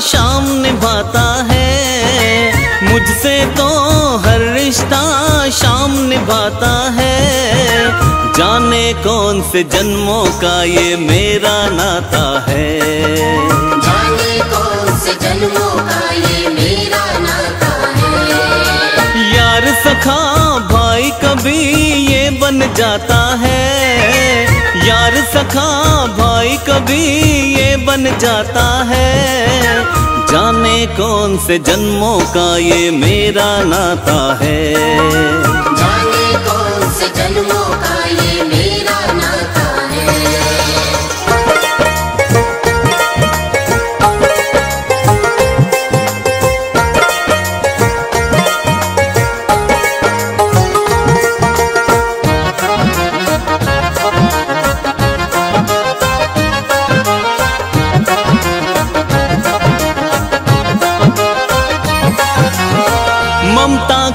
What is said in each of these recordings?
शाम निभाता है। मुझसे तो हर रिश्ता शाम निभाता है। जाने कौन से जन्मों का ये मेरा नाता है। जाने कौन से जन्मों का ये मेरा नाता है। यार सखा भाई कभी ये बन जाता है। यार सखा भाई, कभी ये बन जाता है। जाने कौन से जन्मों का ये मेरा नाता है। जाने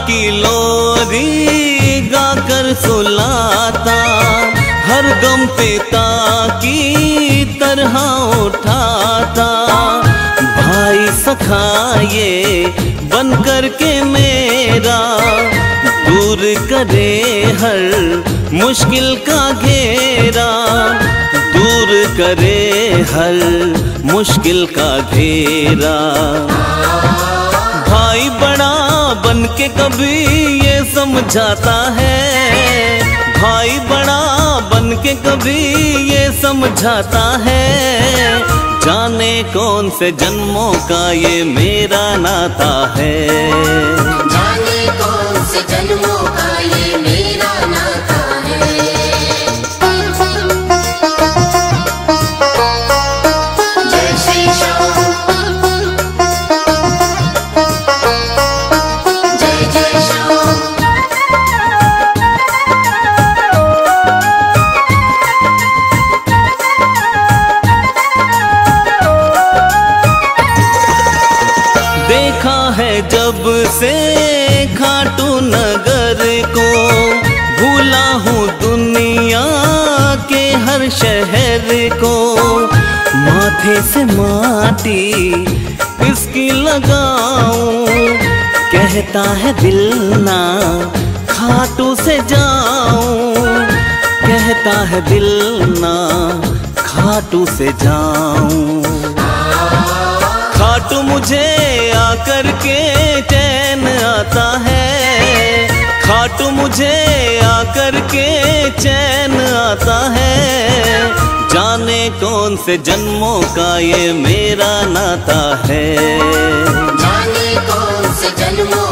की लोरी गाकर सुलाता, हर गम पिता की तरह उठाता। भाई सखा, ये बन कर के मेरा, दूर करे हर मुश्किल का घेरा। दूर करे हर मुश्किल का घेरा। भाई बड़ा बन के कभी ये समझाता है। भाई बड़ा बन के कभी ये समझाता है। जाने कौन से जन्मों का ये मेरा नाता है। जाने से माटी इसकी लगाऊँ। कहता है दिल ना खाटू से जाऊँ। कहता है दिल ना खाटू से जाऊँ। खाटू मुझे आकर के चैन आता है। खाटू मुझे आकर के चैन आता है। कौन से जन्मों का ये मेरा नाता है? जाने कौन से जन्मों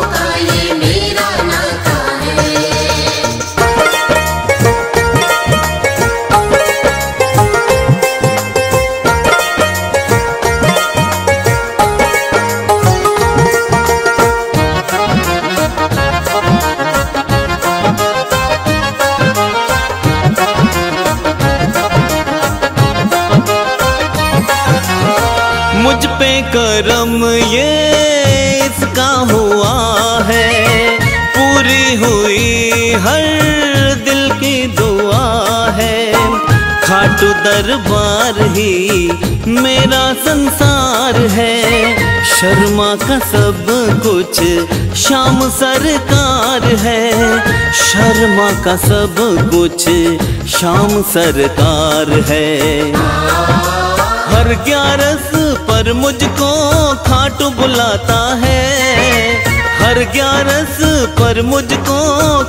मुझ पे करम ये इसका हुआ है। पूरी हुई हर दिल की दुआ है। खाटू दरबार ही मेरा संसार है। शर्मा का सब कुछ शाम सरकार है। शर्मा का सब कुछ शाम सरकार है। हर ग्यारस पर मुझको खाटू बुलाता है। हर ग्यारस पर मुझको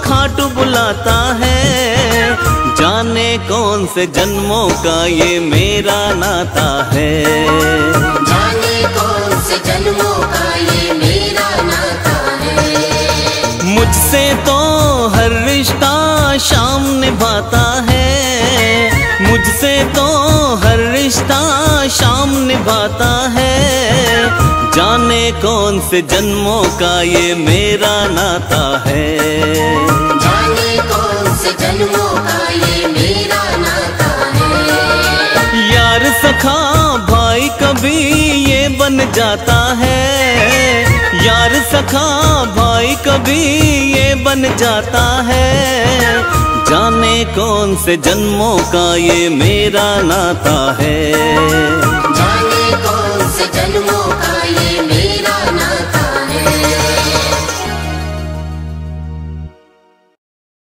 खाटू बुलाता है। जाने कौन से जन्मों का ये मेरा नाता है। जाने कौन से जन्मों का ये मेरा नाता है। मुझसे तो हर रिश्ता शाम निभाता है। मुझसे तो हर रिश्ता शाम निभाता है। जाने कौन से जन्मों का ये मेरा नाता है। जाने कौन से जन्मों का ये मेरा नाता है। यार सखा भाई कभी ये बन जाता है। यार सखा भाई कभी ये बन जाता है। जाने कौन से जन्मों का ये मेरा नाता है।